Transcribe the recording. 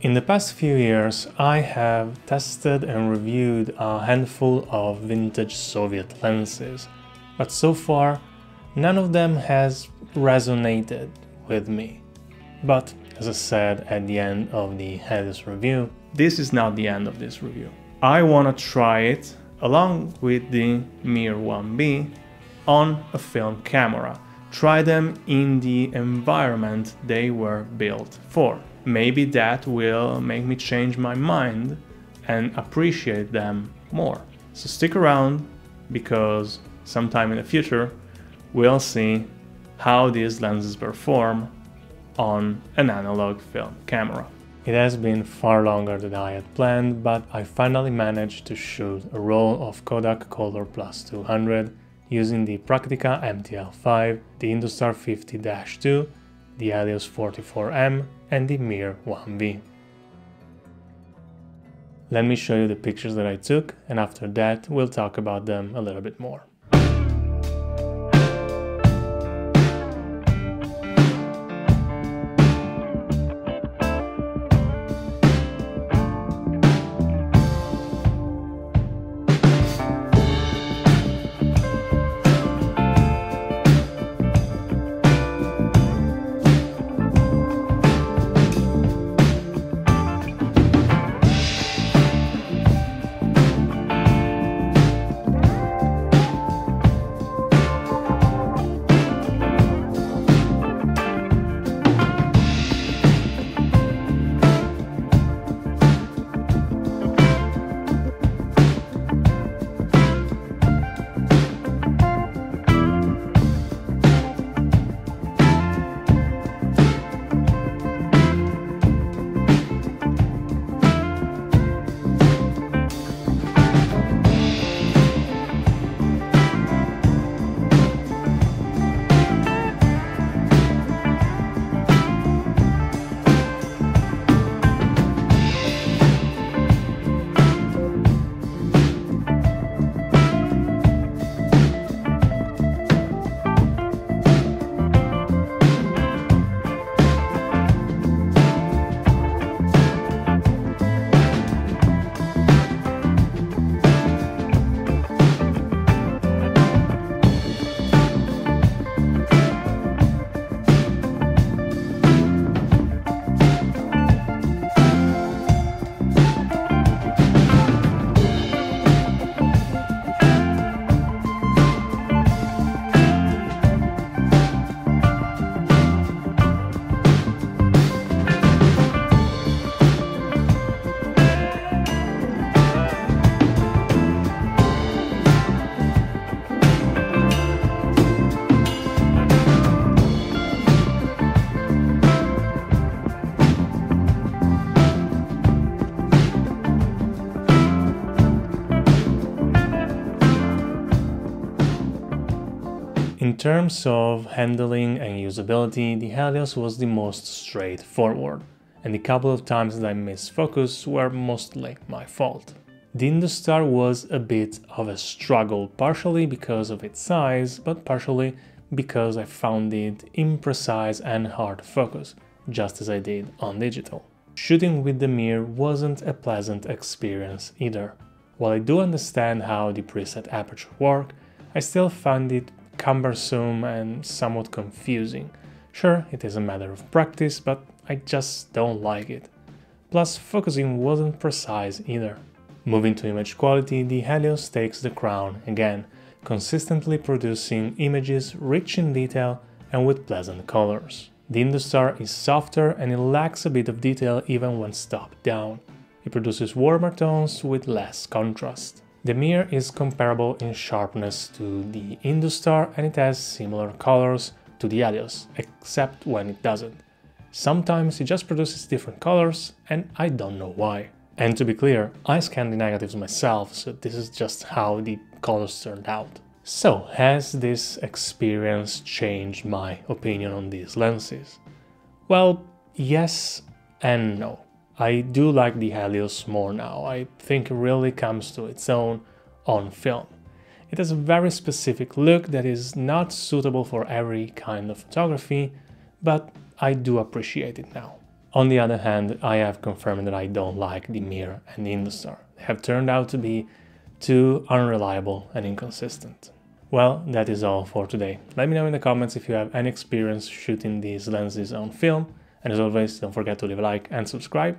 In the past few years, I have tested and reviewed a handful of vintage Soviet lenses, but so far, none of them has resonated with me. But as I said at the end of the Helios review, this is not the end of this review. I want to try it along with the Mir 1B on a film camera. Try them in the environment they were built for maybe that will make me change my mind and appreciate them more. So stick around because sometime in the future we'll see how these lenses perform on an analog film camera. It has been far longer than I had planned, but I finally managed to shoot a roll of Kodak Color Plus 200 using the Praktica MTL5, the Industar 50-2, the Helios 44M and the Mir 1V. Let me show you the pictures that I took and after that we'll talk about them a little bit more. Terms of handling and usability, the Helios was the most straightforward, and the couple of times that I missed focus were mostly my fault. The Industar was a bit of a struggle, partially because of its size, but partially because I found it imprecise and hard to focus, just as I did on digital. Shooting with the Mir wasn't a pleasant experience either. While I do understand how the preset aperture work, I still found it cumbersome and somewhat confusing. Sure, it is a matter of practice, but I just don't like it. Plus, focusing wasn't precise either. Moving to image quality, the Helios takes the crown again, consistently producing images rich in detail and with pleasant colors. The Industar is softer and it lacks a bit of detail even when stopped down. It produces warmer tones with less contrast. The Mir is comparable in sharpness to the Industar and it has similar colors to the Helios, except when it doesn't. Sometimes it just produces different colors and I don't know why. And to be clear, I scanned the negatives myself, so this is just how the colors turned out. So, has this experience changed my opinion on these lenses? Well, yes and no. I do like the Helios more now. I think it really comes to its own on film. It has a very specific look that is not suitable for every kind of photography, but I do appreciate it now. On the other hand, I have confirmed that I don't like the Mir and the Industar. They have turned out to be too unreliable and inconsistent. Well, that is all for today. Let me know in the comments if you have any experience shooting these lenses on film. And as always, don't forget to leave a like and subscribe,